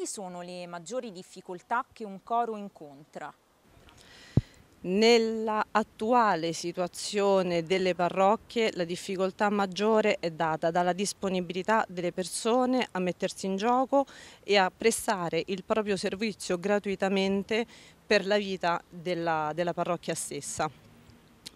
quali sono le maggiori difficoltà che un coro incontra? Nella attuale situazione delle parrocchie la difficoltà maggiore è data dalla disponibilità delle persone a mettersi in gioco e a prestare il proprio servizio gratuitamente per la vita della, della parrocchia stessa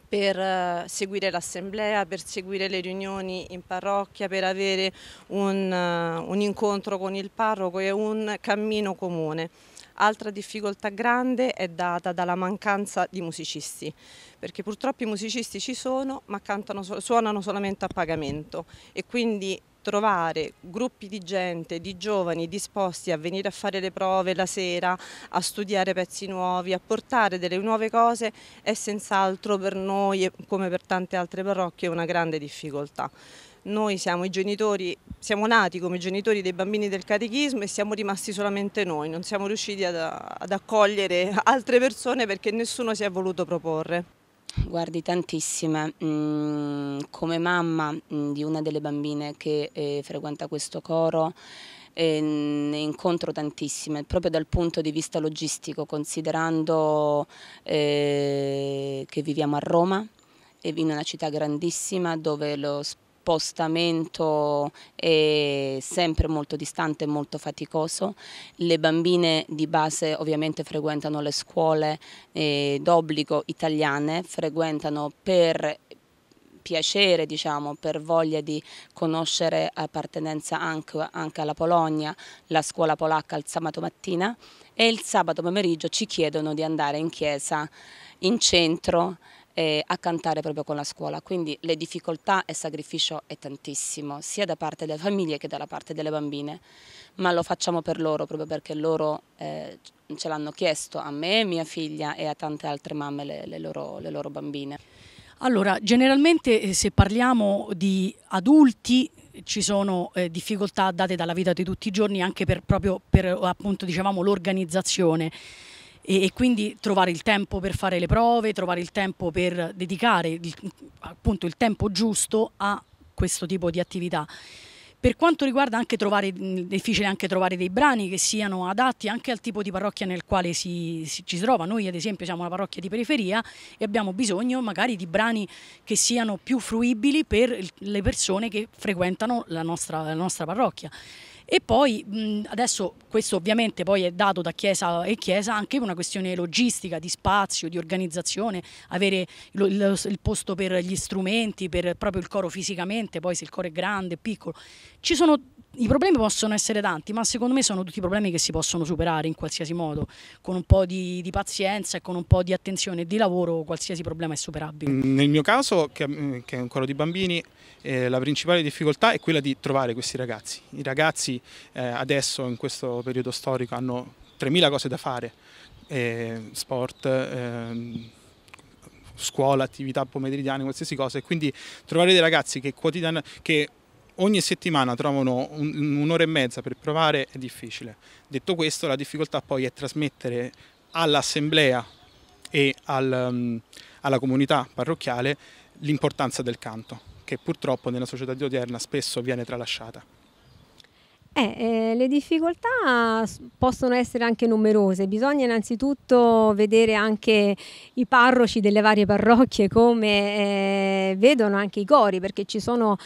per eh, seguire l'assemblea, per seguire le riunioni in parrocchia, per avere un, uh, un incontro con il parroco e un cammino comune. Altra difficoltà grande è data dalla mancanza di musicisti, perché purtroppo i musicisti ci sono ma cantano, suonano solamente a pagamento e quindi trovare gruppi di gente, di giovani disposti a venire a fare le prove la sera, a studiare pezzi nuovi, a portare delle nuove cose è senz'altro per noi come per tante altre parrocchie una grande difficoltà. Noi siamo i genitori, siamo nati come genitori dei bambini del catechismo e siamo rimasti solamente noi, non siamo riusciti ad, ad accogliere altre persone perché nessuno si è voluto proporre. Guardi, tantissime. Mm, come mamma mm, di una delle bambine che eh, frequenta questo coro, eh, ne incontro tantissime, proprio dal punto di vista logistico, considerando eh, che viviamo a Roma, in una città grandissima dove lo spazio spostamento è sempre molto distante e molto faticoso. Le bambine di base ovviamente frequentano le scuole eh, d'obbligo italiane, frequentano per piacere, diciamo, per voglia di conoscere appartenenza anche, anche alla Polonia, la scuola polacca il sabato mattina e il sabato pomeriggio ci chiedono di andare in chiesa in centro eh, a cantare proprio con la scuola, quindi le difficoltà e il sacrificio è tantissimo, sia da parte delle famiglie che dalla parte delle bambine, ma lo facciamo per loro proprio perché loro eh, ce l'hanno chiesto a me, mia figlia e a tante altre mamme le, le, loro, le loro bambine. Allora, generalmente eh, se parliamo di adulti ci sono eh, difficoltà date dalla vita di tutti i giorni anche per, proprio per appunto dicevamo l'organizzazione e, e, quindi trovare il tempo per fare le prove, trovare il tempo per dedicare il, appunto il tempo giusto a questo tipo di attività. Per quanto riguarda anche trovare, difficile anche trovare dei brani che siano adatti anche al tipo di parrocchia nel quale si, si, ci si trova. Noi ad esempio siamo una parrocchia di periferia e abbiamo bisogno magari di brani che siano più fruibili per le persone che frequentano la nostra, la nostra parrocchia. E poi adesso questo ovviamente poi è dato da chiesa e chiesa anche una questione logistica, di spazio, di organizzazione, avere il, posto per gli strumenti, per proprio il coro fisicamente, poi se il coro è grande, piccolo. Ci sono i problemi possono essere tanti, ma secondo me sono tutti problemi che si possono superare in qualsiasi modo, con un po' di, di pazienza e con un po' di attenzione e di lavoro qualsiasi problema è superabile. Nel mio caso, che, che è un coro di bambini, eh, la principale difficoltà è quella di trovare questi ragazzi. I ragazzi eh, adesso in questo periodo storico hanno 3.000 cose da fare, eh, sport, ehm, scuola, attività pomeridiane, qualsiasi cosa e quindi trovare dei ragazzi che quotidianamente ogni settimana trovano un'ora e mezza per provare è difficile. Detto questo, la difficoltà poi è trasmettere all'assemblea e al, um, alla comunità parrocchiale l'importanza del canto, che purtroppo nella società odierna spesso viene tralasciata. Eh, eh, le difficoltà possono essere anche numerose, bisogna innanzitutto vedere anche i parroci delle varie parrocchie come eh, vedono anche i cori, perché ci sono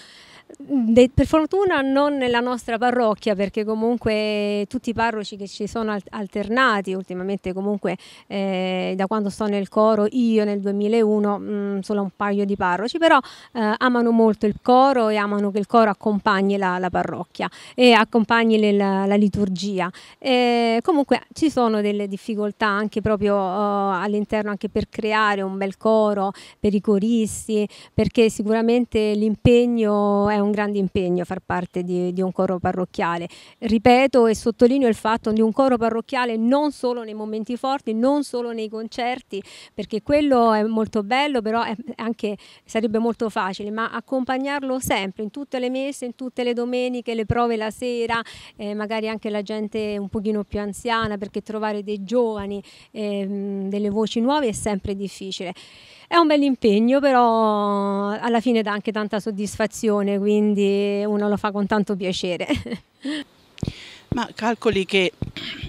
De, per fortuna non nella nostra parrocchia perché comunque tutti i parroci che ci sono alternati ultimamente comunque eh, da quando sto nel coro io nel 2001 mh, mm, solo un paio di parroci però eh, amano molto il coro e amano che il coro accompagni la, la parrocchia e accompagni le, la, la, liturgia e comunque ci sono delle difficoltà anche proprio uh, all'interno anche per creare un bel coro per i coristi perché sicuramente l'impegno è un grande impegno far parte di, di, un coro parrocchiale. Ripeto e sottolineo il fatto di un coro parrocchiale non solo nei momenti forti, non solo nei concerti, perché quello è molto bello, però anche, sarebbe molto facile, ma accompagnarlo sempre, in tutte le messe, in tutte le domeniche, le prove la sera, eh, magari anche la gente un pochino più anziana, perché trovare dei giovani, eh, delle voci nuove è sempre difficile. È un bel impegno, però alla fine dà anche tanta soddisfazione, quindi uno lo fa con tanto piacere. Ma calcoli che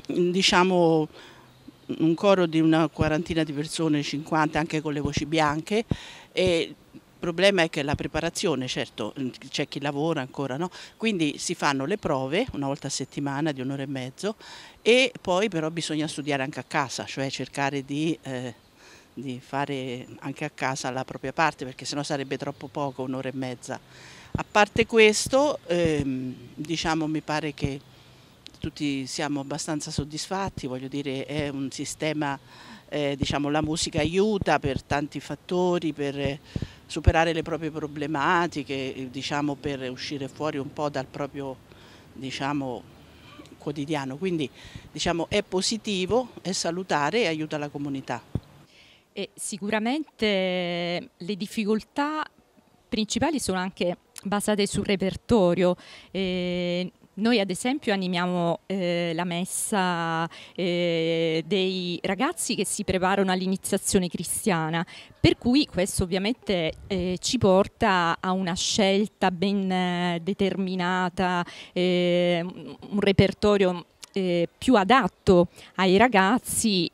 diciamo un coro di una quarantina di persone, 50 anche con le voci bianche e problema è che la preparazione, certo, c'è chi lavora ancora, no? quindi si fanno le prove una volta a settimana di un'ora e mezzo e poi però bisogna studiare anche a casa, cioè cercare di, eh, di fare anche a casa la propria parte perché sennò sarebbe troppo poco un'ora e mezza. A parte questo, ehm, diciamo mi pare che tutti siamo abbastanza soddisfatti, voglio dire è un sistema, eh, diciamo la musica aiuta per tanti fattori, per eh, superare le proprie problematiche, diciamo per uscire fuori un po' dal proprio diciamo, quotidiano, quindi diciamo è positivo, è salutare e aiuta la comunità. E sicuramente le difficoltà principali sono anche basate sul repertorio. Eh, noi ad esempio animiamo eh, la messa eh, dei ragazzi che si preparano all'iniziazione cristiana, per cui questo ovviamente eh, ci porta a una scelta ben eh, determinata, eh, un repertorio eh, più adatto ai ragazzi